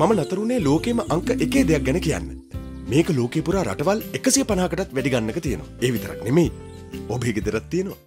මම නතරුණේ ලෝකෙම අංක එකේ දෙයක් ගැන කියන්න. මේක ලෝකෙ පුරා රටවල් එකසිය පනාකටත් වැඩි ගන්නක තියෙනවා. ඒ විතරක් නෙමෙයි. ඔබේ ගෙදරත් තියෙනවා.